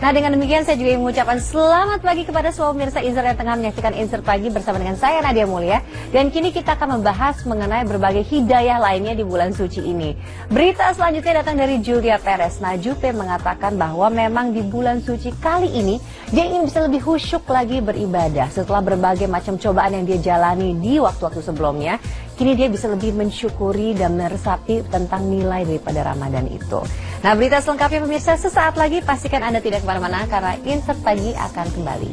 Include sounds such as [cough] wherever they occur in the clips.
Nah dengan demikian saya juga mengucapkan selamat pagi kepada semua pemirsa Insert yang tengah menyaksikan Insert Pagi bersama dengan saya Nadia Mulia. Dan kini kita akan membahas mengenai berbagai hidayah lainnya di bulan suci ini. Berita selanjutnya datang dari Julia Perez. Nah Jupe mengatakan bahwa memang di bulan suci kali ini dia ingin bisa lebih khusyuk lagi beribadah setelah berbagai macam cobaan yang dia jalani di waktu-waktu sebelumnya. Kini dia bisa lebih mensyukuri dan meresapi tentang nilai daripada Ramadan itu. Nah berita selengkapnya pemirsa sesaat lagi pastikan Anda tidak ke mana-mana karena Insert Pagi akan kembali.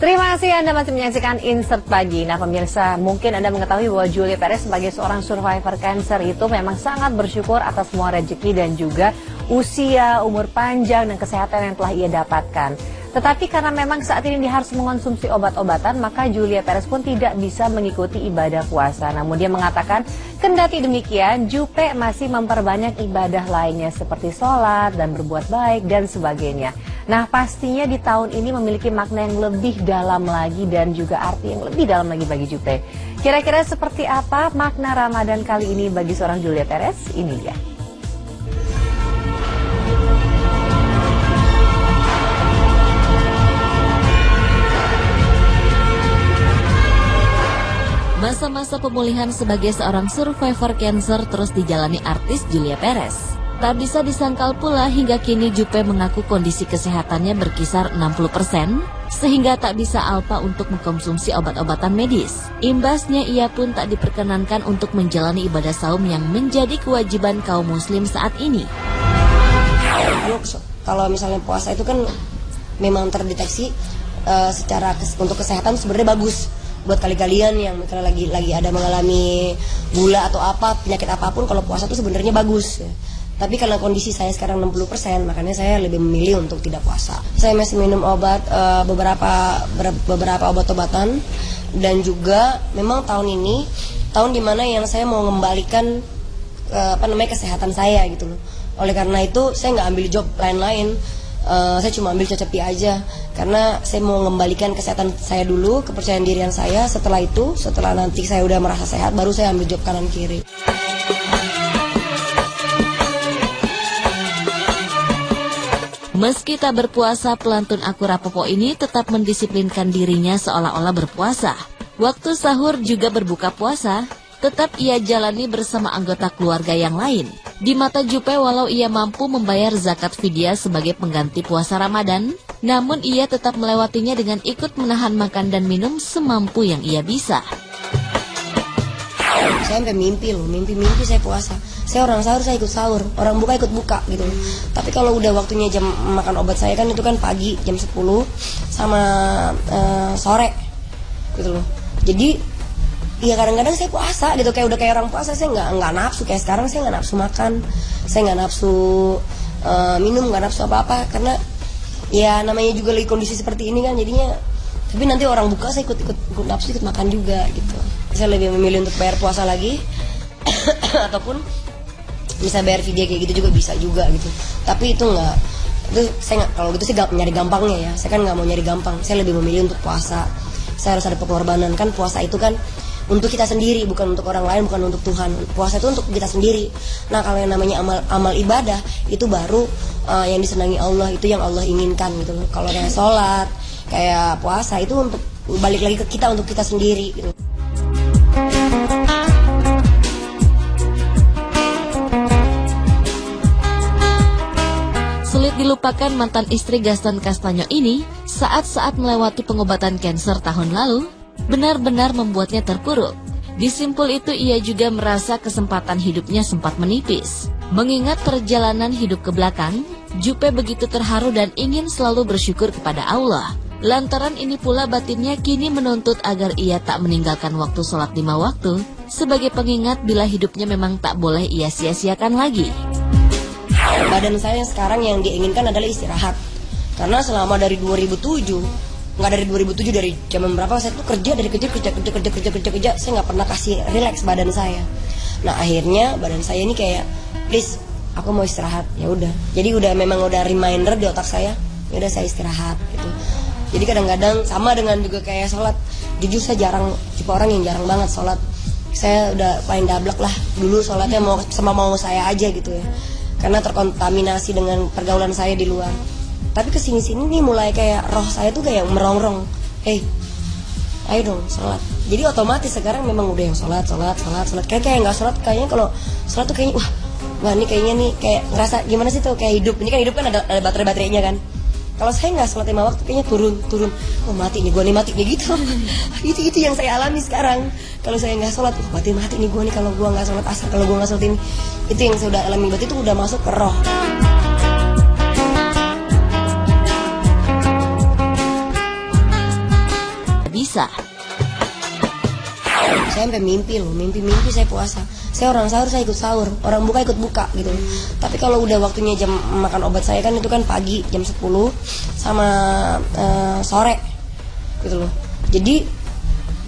Terima kasih Anda masih menyaksikan Insert Pagi. Nah pemirsa, mungkin Anda mengetahui bahwa Julia Perez sebagai seorang survivor cancer itu memang sangat bersyukur atas semua rezeki dan juga usia, umur panjang, dan kesehatan yang telah ia dapatkan. Tetapi karena memang saat ini dia harus mengonsumsi obat-obatan, maka Julia Perez pun tidak bisa mengikuti ibadah puasa. Namun dia mengatakan, kendati demikian, Jupe masih memperbanyak ibadah lainnya seperti sholat dan berbuat baik dan sebagainya. Nah pastinya di tahun ini memiliki makna yang lebih dalam lagi dan juga arti yang lebih dalam lagi bagi Jupe. Kira-kira seperti apa makna Ramadan kali ini bagi seorang Julia Perez? Ini dia. Masa-masa pemulihan sebagai seorang survivor cancer terus dijalani artis Julia Perez. Tak bisa disangkal pula hingga kini Jupe mengaku kondisi kesehatannya berkisar 60%, sehingga tak bisa alpa untuk mengkonsumsi obat-obatan medis. Imbasnya ia pun tak diperkenankan untuk menjalani ibadah saum yang menjadi kewajiban kaum muslim saat ini. Kalau misalnya puasa itu kan memang terdeteksi uh, secara kes untuk kesehatan sebenarnya bagus buat kali-kalian yang misalnya lagi lagi ada mengalami gula atau apa penyakit apa pun kalau puasa tuh sebenarnya bagus ya. Tapi karena kondisi saya sekarang 60% makanya saya lebih memilih untuk tidak puasa. Saya masih minum obat uh, beberapa beberapa obat-obatan dan juga memang tahun ini tahun di mana yang saya mau mengembalikan uh, apa namanya kesehatan saya gitu loh. Oleh karena itu saya nggak ambil job lain-lain uh, saya cuma ambil cocopi aja karena saya mau mengembalikan kesehatan saya dulu kepercayaan dirian saya setelah itu setelah nanti saya udah merasa sehat baru saya ambil job kanan kiri Meski tak berpuasa, pelantun Aku Rapopo ini tetap mendisiplinkan dirinya seolah-olah berpuasa. Waktu sahur juga berbuka puasa, tetap ia jalani bersama anggota keluarga yang lain. Di mata Jupe walau ia mampu membayar zakat fidyah sebagai pengganti puasa Ramadan, namun ia tetap melewatinya dengan ikut menahan makan dan minum semampu yang ia bisa. Saya sampai mimpi loh, mimpi-mimpi saya puasa. Saya orang sahur, saya ikut sahur. Orang buka ikut buka gitu. Tapi kalau udah waktunya jam makan obat saya kan itu kan pagi jam 10 sama uh, sore gitu loh. Jadi Iya kadang-kadang saya puasa gitu kayak udah kayak orang puasa saya nggak nggak nafsu. Kayak sekarang saya nggak nafsu makan saya nggak nafsu uh, minum nggak nafsu apa apa karena ya namanya juga lagi kondisi seperti ini kan jadinya tapi nanti orang buka saya ikut ikut, nafsu ikut makan juga gitu. Saya lebih memilih untuk bayar puasa lagi [coughs] ataupun bisa bayar video kayak gitu juga bisa juga gitu. Tapi itu nggak itu saya nggak kalau gitu sih nyari gampangnya ya. Saya kan nggak mau nyari gampang. Saya lebih memilih untuk puasa. Saya harus ada pengorbanan. Kan puasa itu kan untuk kita sendiri bukan untuk orang lain bukan untuk Tuhan. Puasa itu untuk kita sendiri. Nah kalau yang namanya amal amal ibadah itu baru uh, yang disenangi Allah itu yang Allah inginkan gitu kalau kayak sholat kayak puasa itu untuk balik lagi ke kita untuk kita sendiri gitu. Sulit dilupakan mantan istri Gaston Castanyo ini saat-saat melewati pengobatan kanker tahun lalu benar-benar membuatnya terpuruk. Disimpul itu ia juga merasa kesempatan hidupnya sempat menipis. Mengingat perjalanan hidup ke belakang, Jupe begitu terharu dan ingin selalu bersyukur kepada Allah. Lantaran ini pula batinnya kini menuntut agar ia tak meninggalkan waktu sholat lima waktu sebagai pengingat bila hidupnya memang tak boleh ia sia-siakan lagi. Badan saya sekarang yang diinginkan adalah istirahat. Karena selama dari 2007 nggak dari 2007 dari jam berapa? Saya tuh kerja dari kerja kerja kerja kerja kerja kerja kerja. Saya nggak pernah kasih relax badan saya. Nah akhirnya badan saya ini kayak please aku mau istirahat. Ya udah. Jadi udah memang udah reminder di otak saya ya udah saya istirahat gitu. Jadi kadang-kadang sama dengan juga kayak sholat. Jujur saya jarang tipe orang yang jarang banget sholat. Saya udah paling dablek lah dulu sholatnya mau sama mau saya aja gitu ya. Karena terkontaminasi dengan pergaulan saya di luar tapi ke sini sini nih mulai kayak roh saya tuh kayak merongrong. Hey ayo dong sholat. Jadi otomatis sekarang memang udah yang sholat sholat sholat sholat. Kayak kayak nggak sholat kayaknya kalau sholat tuh kayaknya wah wah ini kayaknya nih kayak ngerasa gimana sih tuh kayak hidup. Ini kan hidup kan ada, ada baterai baterainya kan. Kalau saya nggak sholat lima waktu kayaknya turun turun. Oh mati nih gue nih mati nih gitu. [laughs] Itu itu yang saya alami sekarang. Kalau saya nggak sholat oh, mati mati nih gue nih. Kalau gue nggak sholat asar kalau gue nggak sholat ini itu yang saya udah alami. Berarti itu udah masuk ke roh Bisa. saya sampai mimpi loh mimpi mimpi saya puasa. Saya orang sahur saya ikut sahur. Orang buka ikut buka gitu. Tapi kalau udah waktunya jam makan obat saya kan itu kan pagi jam 10 sama eh, sore gitu loh. Jadi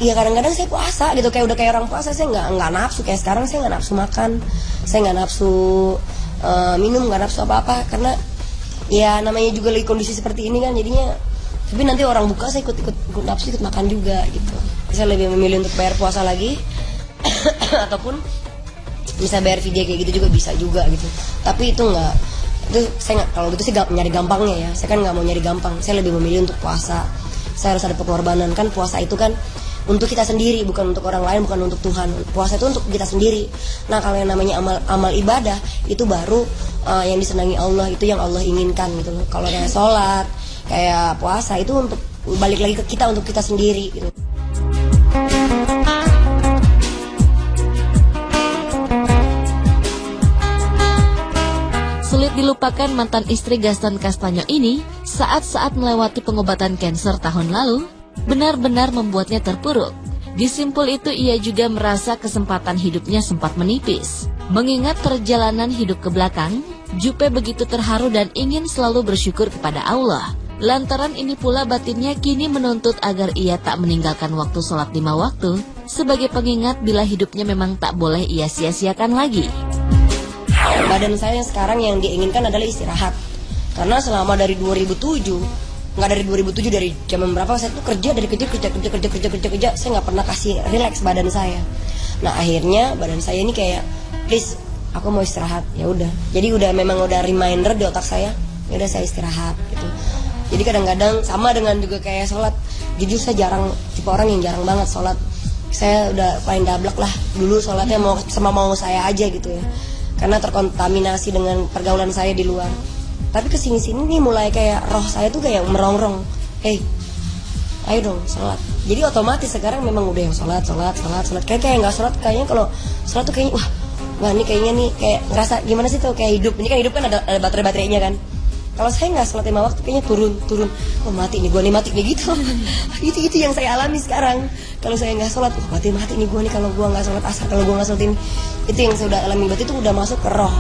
ya kadang-kadang saya puasa gitu. Kayak udah kayak orang puasa saya nggak nggak nafsu. Kayak sekarang saya nggak nafsu makan. Saya nggak nafsu eh, minum nggak nafsu apa apa karena ya namanya juga lagi kondisi seperti ini kan jadinya tapi nanti orang buka saya ikut ikut, ikut nafsu ikut makan juga gitu. Saya lebih memilih untuk bayar puasa lagi. [coughs] Ataupun bisa bayar video kayak gitu juga bisa juga gitu. Tapi itu nggak itu saya nggak kalau gitu sih nggak nyari gampangnya ya. Saya kan nggak mau nyari gampang. Saya lebih memilih untuk puasa. Saya harus ada pengorbanan. Kan puasa itu kan untuk kita sendiri bukan untuk orang lain bukan untuk Tuhan. Puasa itu untuk kita sendiri. Nah kalau yang namanya amal amal ibadah itu baru uh, yang disenangi Allah itu yang Allah inginkan gitu kalau kayak sholat kayak puasa itu untuk balik lagi ke kita untuk kita sendiri gitu Sulit dilupakan mantan istri Gaston Castagno ini saat-saat melewati pengobatan kanker tahun lalu benar-benar membuatnya terpuruk. Di simpul itu ia juga merasa kesempatan hidupnya sempat menipis. Mengingat perjalanan hidup ke belakang, Jupe begitu terharu dan ingin selalu bersyukur kepada Allah. Lantaran ini pula batinnya kini menuntut agar ia tak meninggalkan waktu sholat lima waktu sebagai pengingat bila hidupnya memang tak boleh ia sia-siakan lagi. badan saya sekarang yang diinginkan adalah istirahat. Karena selama dari 2007 nggak dari 2007 dari jam berapa saya tuh kerja dari kerja kerja kerja kerja kerja kerja kerja saya nggak pernah kasih relax badan saya. Nah akhirnya badan saya ini kayak please aku mau istirahat. Ya udah. Jadi udah memang udah reminder di otak saya ya udah saya istirahat gitu jadi kadang-kadang sama dengan juga kayak sholat. Jujur saya jarang tipe orang yang jarang banget sholat. Saya udah paling dablek lah. Dulu sholatnya mau sama mau saya aja gitu ya. Karena terkontaminasi dengan pergaulan saya di luar. Tapi ke sini sini nih mulai kayak roh saya tuh kayak merongrong. Hey ayo dong sholat. Jadi otomatis sekarang memang udah yang sholat sholat sholat sholat. Kayak kayak nggak sholat kayaknya kalau sholat tuh kayaknya wah wah ini kayaknya nih kayak ngerasa gimana sih tuh kayak hidup. Ini kan hidup kan ada, ada baterai baterainya kan kalau saya nggak sholat lima waktu kayaknya turun turun. Oh mati nih gue nih mati nih gitu. [laughs] Itu itu yang saya alami sekarang. Kalau saya nggak sholat oh, mati mati nih gue nih kalau gue nggak sholat asar kalau gue nggak sholat ini. Itu yang saya udah alami. Berarti itu udah masuk ke roh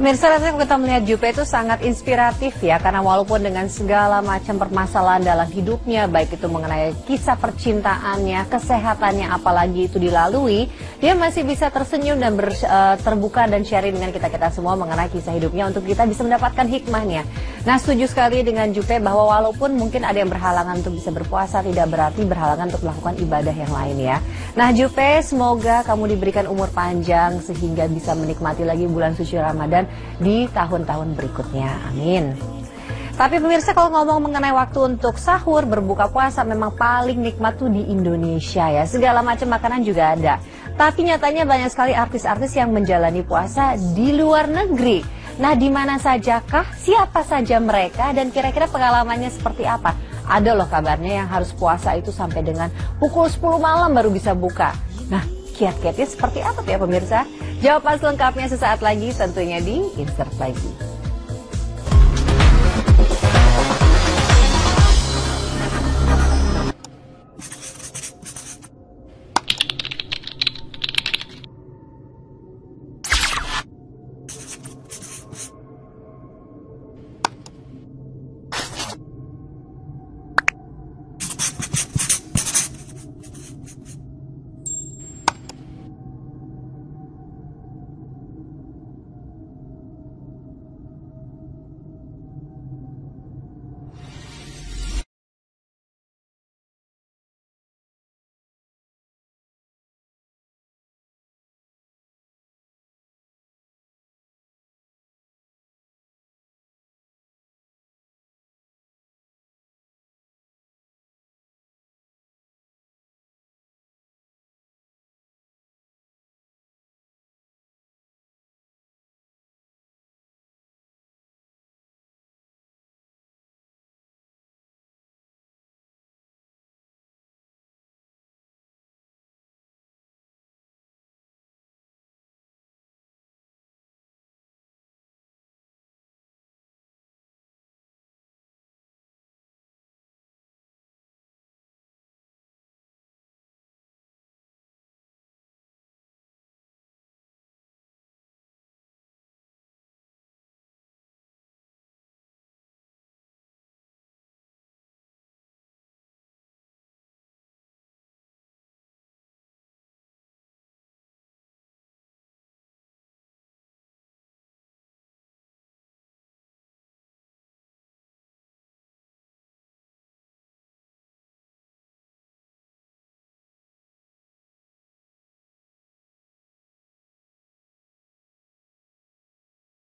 Pemirsa rasanya kita melihat Jupe itu sangat inspiratif ya karena walaupun dengan segala macam permasalahan dalam hidupnya baik itu mengenai kisah percintaannya, kesehatannya apalagi itu dilalui, dia masih bisa tersenyum dan ber, uh, terbuka dan sharing dengan kita-kita semua mengenai kisah hidupnya untuk kita bisa mendapatkan hikmahnya. Nah, setuju sekali dengan Jupe bahwa walaupun mungkin ada yang berhalangan untuk bisa berpuasa tidak berarti berhalangan untuk melakukan ibadah yang lain ya. Nah, Jupe semoga kamu diberikan umur panjang sehingga bisa menikmati lagi bulan suci Ramadan di tahun-tahun berikutnya. Amin. Tapi pemirsa kalau ngomong mengenai waktu untuk sahur, berbuka puasa memang paling nikmat tuh di Indonesia ya. Segala macam makanan juga ada. Tapi nyatanya banyak sekali artis-artis yang menjalani puasa di luar negeri. Nah, di mana sajakah? Siapa saja mereka dan kira-kira pengalamannya seperti apa? Ada loh kabarnya yang harus puasa itu sampai dengan pukul 10 malam baru bisa buka. Nah, kiat-kiatnya seperti apa ya pemirsa? Jawaban selengkapnya sesaat lagi tentunya di Insert Lagi.